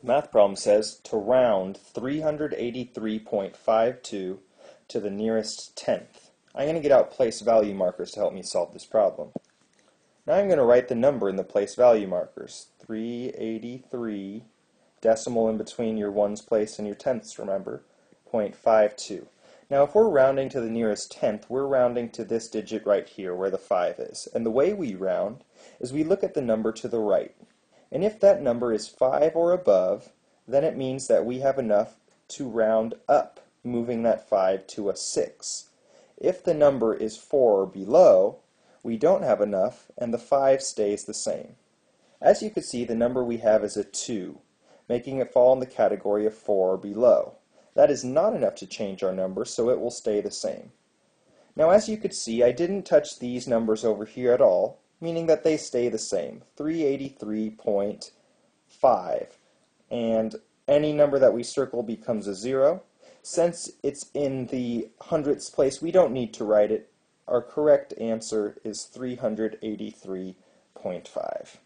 The math problem says to round 383.52 to the nearest tenth. I'm going to get out place value markers to help me solve this problem. Now I'm going to write the number in the place value markers. 383, decimal in between your ones place and your tenths, remember, 0.52. Now if we're rounding to the nearest tenth, we're rounding to this digit right here where the 5 is. And the way we round is we look at the number to the right. And if that number is 5 or above, then it means that we have enough to round up, moving that 5 to a 6. If the number is 4 or below, we don't have enough, and the 5 stays the same. As you can see, the number we have is a 2, making it fall in the category of 4 or below. That is not enough to change our number, so it will stay the same. Now as you could see, I didn't touch these numbers over here at all, meaning that they stay the same, 383.5. And any number that we circle becomes a zero. Since it's in the hundredths place, we don't need to write it. Our correct answer is 383.5.